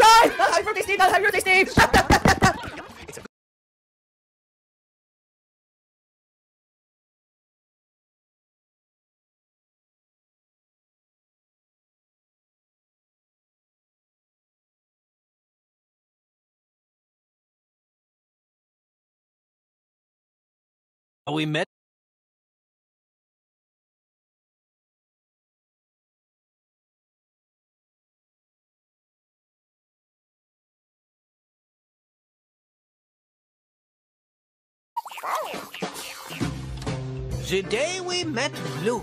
Have your tasty, I'll have your tasty! We met The day we met Blue.